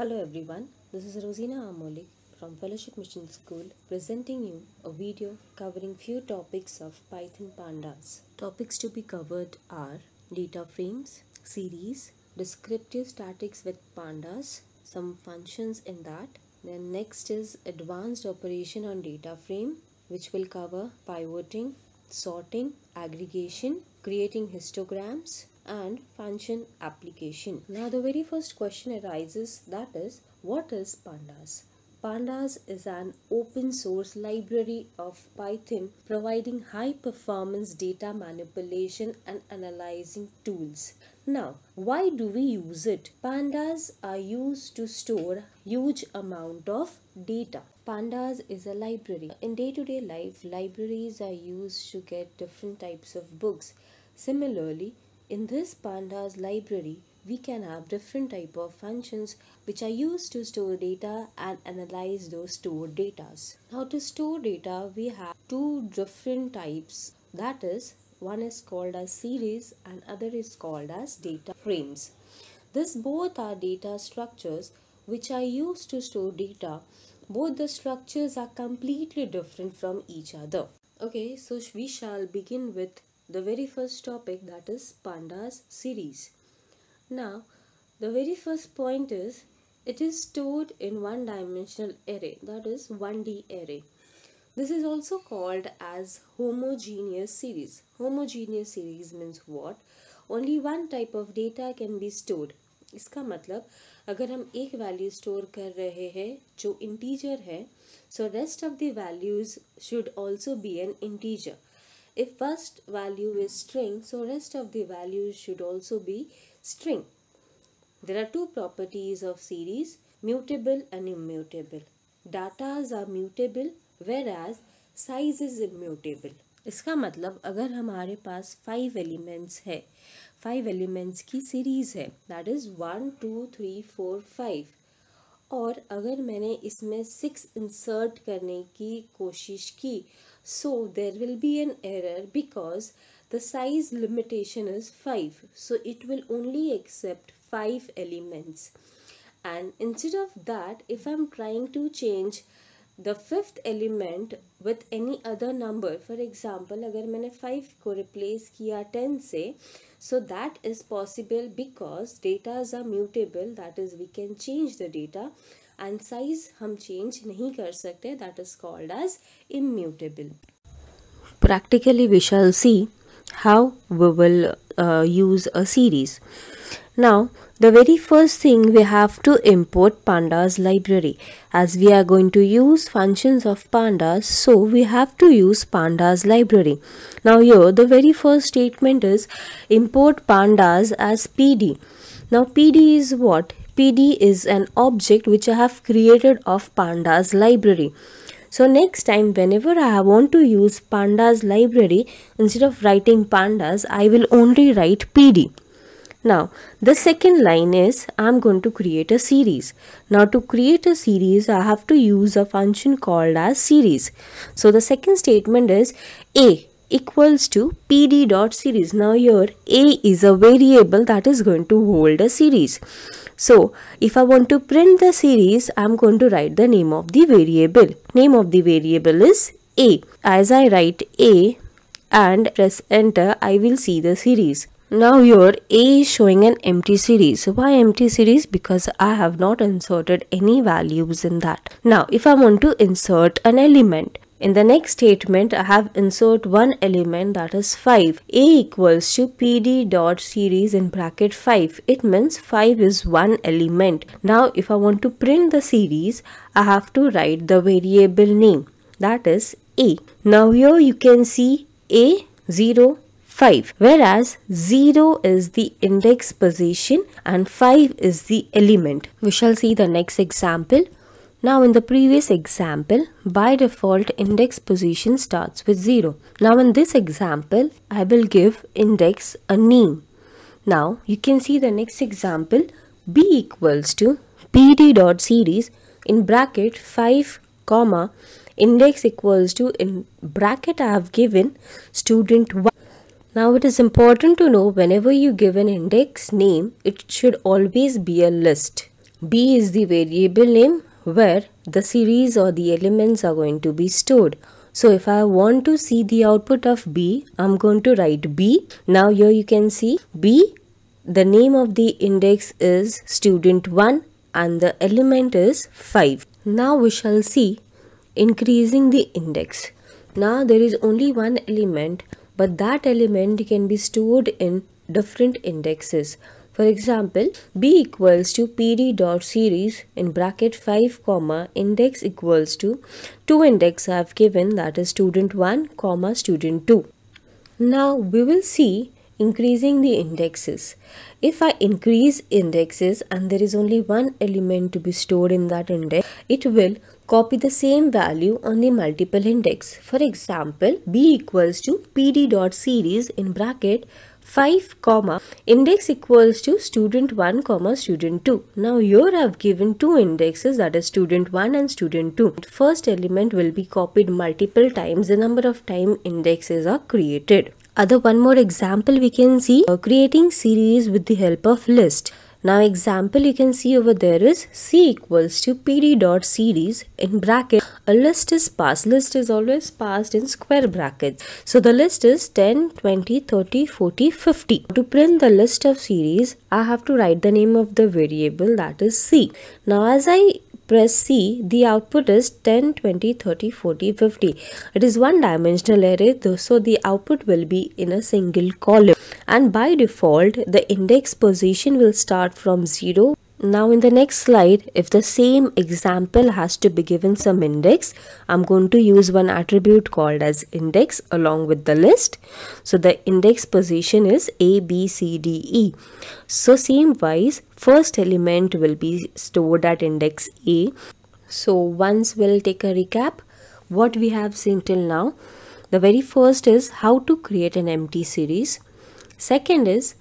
Hello everyone, this is Rozina Amolik from Fellowship Mission School presenting you a video covering few topics of Python Pandas. Topics to be covered are data frames, series, descriptive statics with pandas, some functions in that. Then next is advanced operation on data frame which will cover pivoting, sorting, aggregation, creating histograms, and function application. Now the very first question arises that is what is pandas? Pandas is an open source library of Python providing high performance data manipulation and analyzing tools. Now, why do we use it? Pandas are used to store huge amount of data. Pandas is a library. In day-to-day life, libraries are used to get different types of books. Similarly, in this pandas library, we can have different type of functions which are used to store data and analyze those stored data. Now to store data, we have two different types. That is, one is called as series and other is called as data frames. This both are data structures which are used to store data. Both the structures are completely different from each other. Okay, so we shall begin with the very first topic that is pandas series. Now, the very first point is it is stored in one dimensional array that is 1D array. This is also called as homogeneous series. Homogeneous series means what? Only one type of data can be stored. इसका मतलब अगर हम एक value store कर रहे हैं जो integer है so rest of the values should also be an integer if first value is string, so rest of the values should also be string. There are two properties of series, mutable and immutable. Datas are mutable whereas size is immutable. इसका मतलब अगर हमारे पास five elements है five elements की series है that is one two three four five और अगर मैंने इसमें सिक्स इंसर्ट करने की कोशिश की So there will be an error because the size limitation is 5. So it will only accept 5 elements. And instead of that, if I'm trying to change the fifth element with any other number, for example, अगर मैंने 5 को replace किया 10 से, so that is possible because data are mutable, that is we can change the data and size हम change नहीं कर सकते that is called as immutable. Practically we shall see how we will uh, use a series. Now the very first thing we have to import pandas library as we are going to use functions of pandas so we have to use pandas library. Now here the very first statement is import pandas as pd. Now pd is what? Pd is an object which I have created of pandas library. So next time whenever I want to use pandas library instead of writing pandas I will only write pd. Now the second line is I'm going to create a series. Now to create a series I have to use a function called as series. So the second statement is a equals to pd dot series. Now here a is a variable that is going to hold a series. So if I want to print the series, I'm going to write the name of the variable. Name of the variable is A. As I write A and press enter, I will see the series. Now your A is showing an empty series. Why empty series? Because I have not inserted any values in that. Now if I want to insert an element, in the next statement, I have insert one element that is 5. A equals to pd dot series in bracket 5. It means 5 is one element. Now, if I want to print the series, I have to write the variable name that is A. Now here you can see A 0 5 whereas 0 is the index position and 5 is the element. We shall see the next example. Now in the previous example, by default index position starts with 0. Now in this example, I will give index a name. Now you can see the next example, b equals to pd dot series in bracket 5 comma index equals to in bracket I have given student 1. Now it is important to know whenever you give an index name, it should always be a list B is the variable name where the series or the elements are going to be stored. So if I want to see the output of B, I'm going to write B. Now here you can see B, the name of the index is student1 and the element is 5. Now we shall see increasing the index. Now there is only one element but that element can be stored in different indexes. For example, b equals to pd dot series in bracket 5 comma index equals to 2 index I have given that is student 1 comma student 2. Now we will see increasing the indexes. If I increase indexes and there is only one element to be stored in that index, it will copy the same value on the multiple index. For example, b equals to pd dot series in bracket 5 comma index equals to student 1 comma student 2 now here i have given two indexes that is student 1 and student 2 first element will be copied multiple times. The number of time indexes are created. Other one more example we can see. Uh, creating series with the help of list now example you can see over there is c equals to pd dot series in bracket. A list is passed. List is always passed in square brackets so the list is 10 20 30 40 50 to print the list of series i have to write the name of the variable that is c. Now as i press C, the output is 10, 20, 30, 40, 50. It is one dimensional array, so the output will be in a single column. And by default, the index position will start from 0 now in the next slide, if the same example has to be given some index, I'm going to use one attribute called as index along with the list. So the index position is A, B, C, D, E. So same wise, first element will be stored at index A. So once we'll take a recap, what we have seen till now. The very first is how to create an empty series. Second is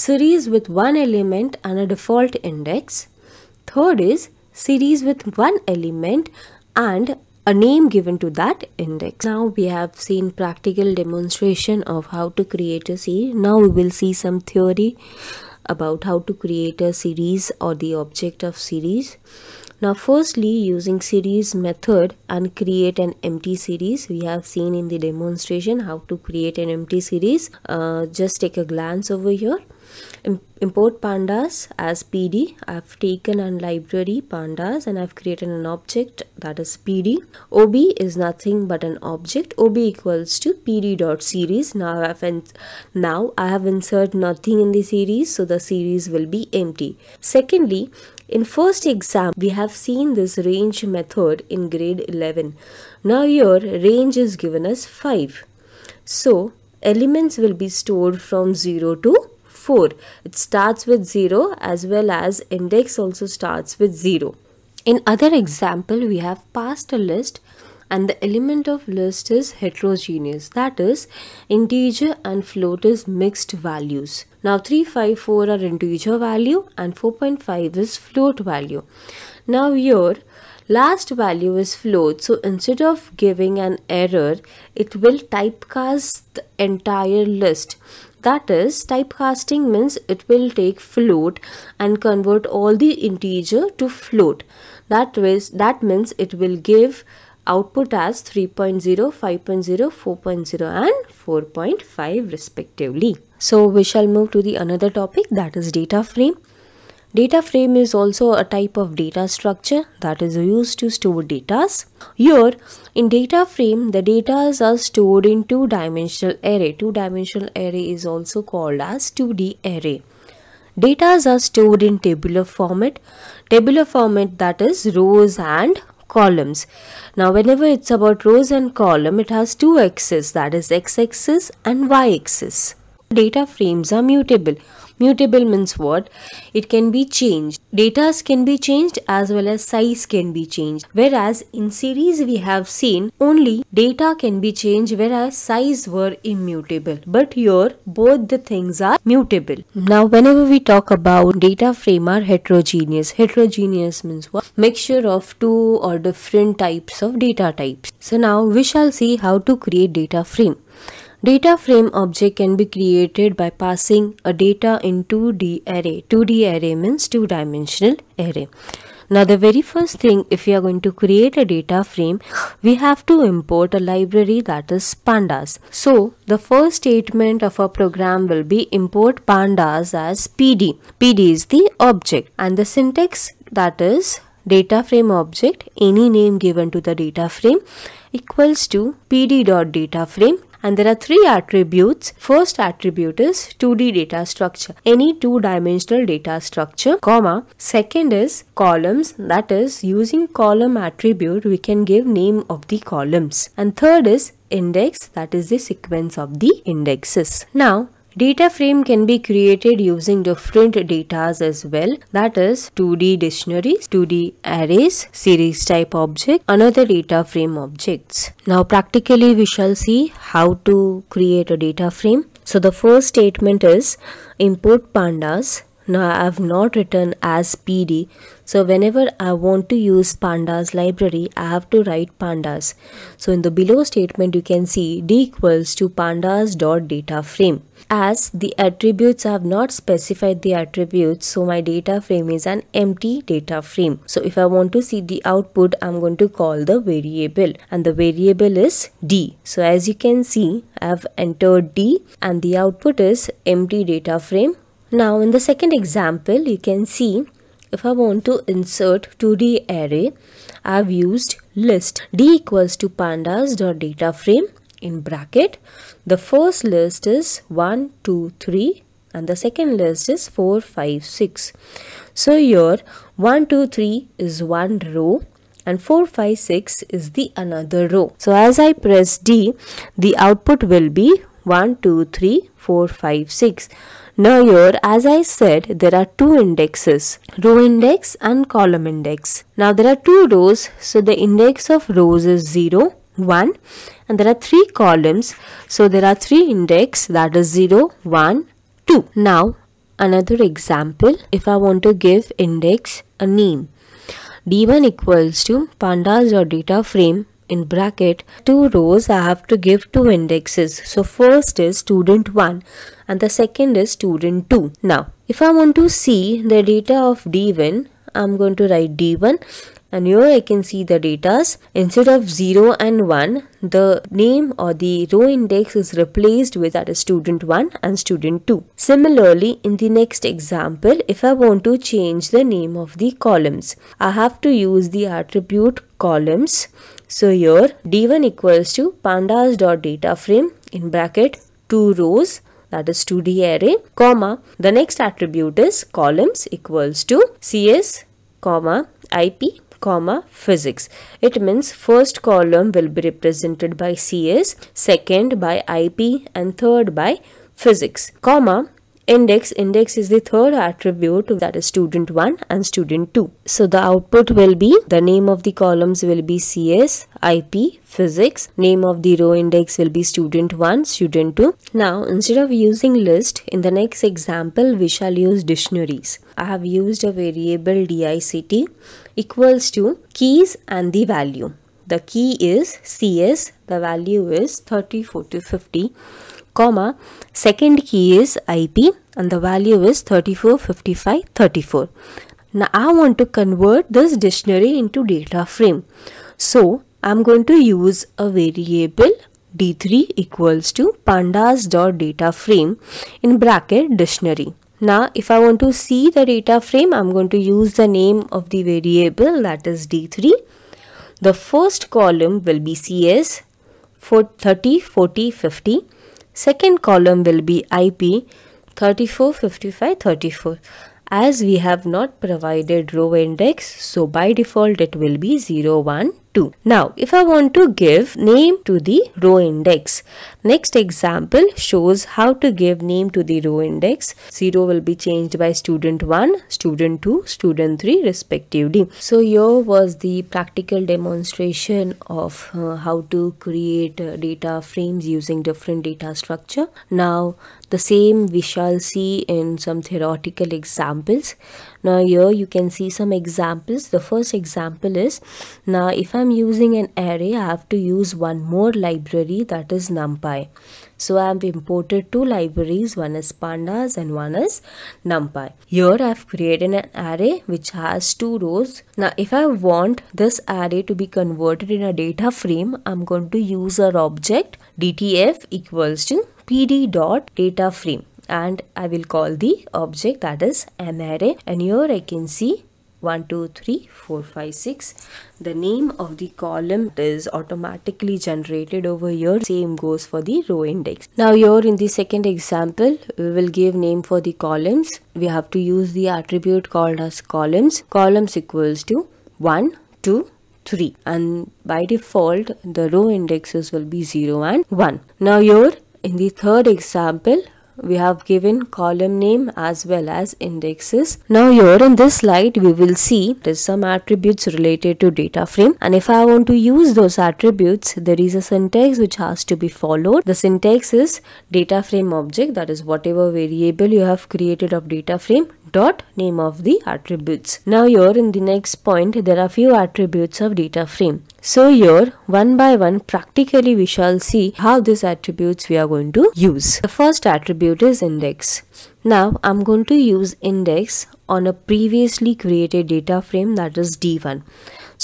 series with one element and a default index. Third is series with one element and a name given to that index. Now we have seen practical demonstration of how to create a series. Now we will see some theory about how to create a series or the object of series. Now firstly using series method and create an empty series. We have seen in the demonstration how to create an empty series. Uh, just take a glance over here import pandas as pd i've taken a library pandas and i've created an object that is pd ob is nothing but an object. Ob equals to pd dot series. Now i've now i have insert nothing in the series so the series will be empty. Secondly in first exam we have seen this range method in grade 11 now your range is given as 5 so elements will be stored from 0 to 4. It starts with 0 as well as index also starts with 0. In other example, we have passed a list and the element of list is heterogeneous. That is integer and float is mixed values. Now 354 are integer value and 4.5 is float value. Now here last value is float. So instead of giving an error it will typecast the entire list that is, typecasting means it will take float and convert all the integer to float. That, is, that means it will give output as 3.0, 5.0, 4.0 and 4.5 respectively. So we shall move to the another topic that is data frame. Data frame is also a type of data structure that is used to store data. Here, in data frame, the data are stored in two-dimensional array. Two-dimensional array is also called as 2D array. Data are stored in tabular format. Tabular format that is rows and columns. Now whenever it's about rows and column, it has two axes that is x-axis and y-axis. Data frames are mutable. Mutable means what? It can be changed. Data can be changed as well as size can be changed. Whereas in series we have seen only data can be changed whereas size were immutable. But here both the things are mutable. Now whenever we talk about data frame are heterogeneous. Heterogeneous means what? Mixture of two or different types of data types. So now we shall see how to create data frame. Data frame object can be created by passing a data in 2D array. 2D array means two dimensional array. Now the very first thing if we are going to create a data frame we have to import a library that is pandas. So the first statement of our program will be import pandas as pd. pd is the object and the syntax that is data frame object any name given to the data frame equals to pd.dataframe and there are three attributes. First attribute is 2D data structure, any two dimensional data structure, comma. Second is columns, that is using column attribute we can give name of the columns. And third is index, that is the sequence of the indexes. Now Data frame can be created using different datas as well that is 2D dictionaries, 2D arrays, series type object, another data frame objects. Now practically we shall see how to create a data frame. So the first statement is import pandas now I have not written as PD. So whenever I want to use pandas library, I have to write pandas. So in the below statement, you can see d equals to pandas dot data frame. As the attributes I have not specified the attributes, so my data frame is an empty data frame. So if I want to see the output, I'm going to call the variable and the variable is d. So as you can see, I have entered d and the output is empty data frame now in the second example you can see if I want to insert 2D array I have used list. D equals to pandas dot data frame in bracket. The first list is 1 2 3 and the second list is 4 5 6 so here 1 2 3 is one row and 4 5 6 is the another row. So as I press D the output will be 1 2 3 4 5 6 now here as I said there are two indexes row index and column index. Now there are two rows so the index of rows is 0 1 and there are three columns so there are three index that is 0 1 2. Now another example if I want to give index a name d1 equals to pandas or data frame in bracket two rows I have to give two indexes. So first is student 1 and the second is student 2. Now if I want to see the data of D1 I'm going to write D1 and here I can see the datas instead of 0 and 1 the name or the row index is replaced with that is student 1 and student 2 similarly in the next example if I want to change the name of the columns I have to use the attribute columns. So here d1 equals to pandas dot data frame in bracket two rows that is 2D array, comma, the next attribute is columns equals to CS, comma, IP, comma, physics. It means first column will be represented by CS, second by IP and third by physics, comma, index index is the third attribute that is student 1 and student 2 so the output will be the name of the columns will be cs ip physics. Name of the row index will be student 1 student 2 now instead of using list in the next example we shall use dictionaries. I have used a variable dict equals to keys and the value. The key is cs the value is 30 40 50 comma second key is ip and the value is 34 55 34 now i want to convert this dictionary into data frame. So i'm going to use a variable d3 equals to pandas dot data frame in bracket dictionary. Now if i want to see the data frame i'm going to use the name of the variable that is d3 the first column will be cs for 30 40 50 Second column will be IP 34, 55, 34. As we have not provided row index, so by default it will be 0, 1, 2. Now, if I want to give name to the row index, next example shows how to give name to the row index. 0 will be changed by student 1, student 2, student 3 respectively. So, here was the practical demonstration of uh, how to create uh, data frames using different data structure. Now, the same we shall see in some theoretical examples. Now here you can see some examples the first example is now if i'm using an array i have to use one more library that is numpy so I have imported two libraries, one is pandas and one is numpy. Here I have created an array which has two rows. Now if I want this array to be converted in a data frame, I'm going to use our object dtf equals to pd dot data frame and I will call the object that is an array. And here I can see 1 2 3 4 5 6 the name of the column is automatically generated over here. Same goes for the row index. Now here in the second example we will give name for the columns. We have to use the attribute called as columns. Columns equals to 1 2 3 and by default the row indexes will be 0 and 1 now here in the third example we have given column name as well as indexes. Now here in this slide we will see there's some attributes related to data frame and if I want to use those attributes there is a syntax which has to be followed. The syntax is data frame object that is whatever variable you have created of data frame dot name of the attributes. Now here in the next point there are few attributes of data frame. So here one by one practically we shall see how these attributes we are going to use. The first attribute is index. Now I'm going to use index on a previously created data frame that is D1.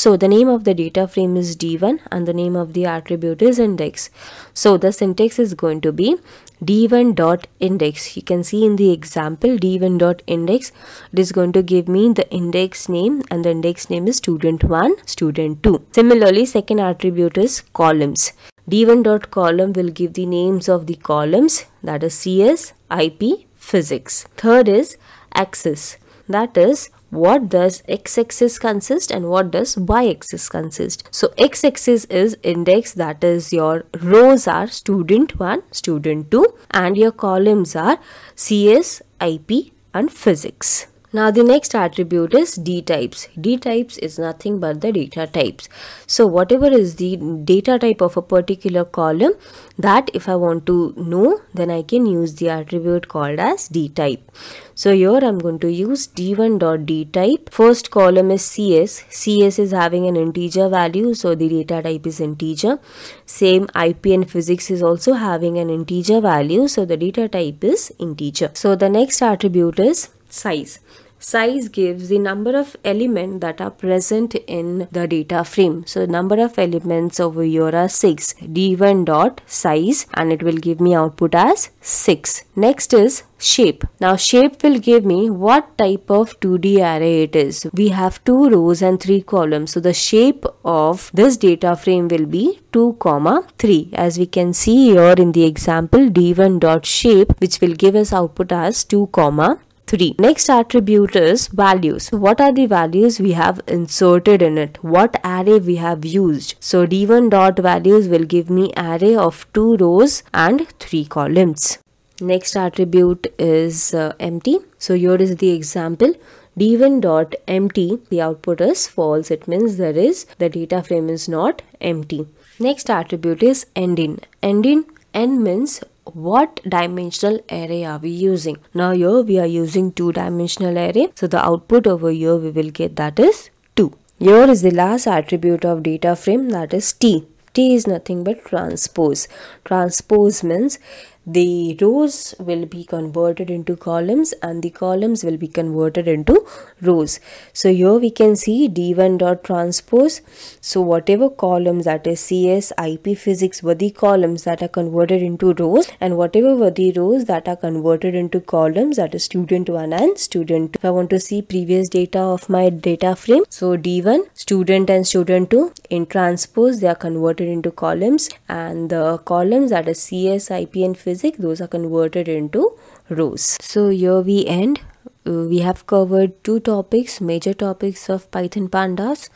So the name of the data frame is D1 and the name of the attribute is index. So the syntax is going to be d1 dot index. You can see in the example d1 dot index it is going to give me the index name and the index name is student 1 student 2 similarly second attribute is columns. D1 dot column will give the names of the columns that is cs ip physics. Third is axis that is what does x-axis consist and what does y-axis consist? So x-axis is index that is your rows are student 1 student 2 and your columns are cs ip and physics now the next attribute is D types. D types is nothing but the data types. So whatever is the data type of a particular column that if I want to know then I can use the attribute called as D type. So here I'm going to use d1 dot d type. First column is CS. CS is having an integer value so the data type is integer. Same IP physics is also having an integer value so the data type is integer. So the next attribute is size. Size gives the number of elements that are present in the data frame. So number of elements over here are 6. D1 dot size and it will give me output as 6. Next is shape. Now shape will give me what type of 2D array it is. We have two rows and three columns. So the shape of this data frame will be 2 comma 3 as we can see here in the example d1 dot shape which will give us output as 2 comma 3. Next attribute is values. What are the values we have inserted in it? What array we have used? So d1 dot values will give me array of 2 rows and 3 columns. Next attribute is uh, empty. So here is the example d1 dot empty the output is false it means there is the data frame is not empty next attribute is ending ending end means what dimensional array are we using? Now here we are using two dimensional array. So the output over here we will get that is 2 here is the last attribute of data frame that is t. T is nothing but transpose. Transpose means the rows will be converted into columns and the columns will be converted into rows. So here we can see d1 dot transpose. So whatever columns that is cs ip physics were the columns that are converted into rows and whatever were the rows that are converted into columns that is student 1 and student 2 if i want to see previous data of my data frame so d1 student and student 2 in transpose they are converted into columns and the columns that is cs ip and physics those are converted into rows. So here we end. Uh, we have covered two topics major topics of python pandas.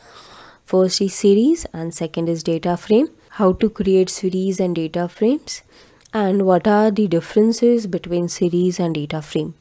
First is series and second is data frame. How to create series and data frames. And what are the differences between series and data frame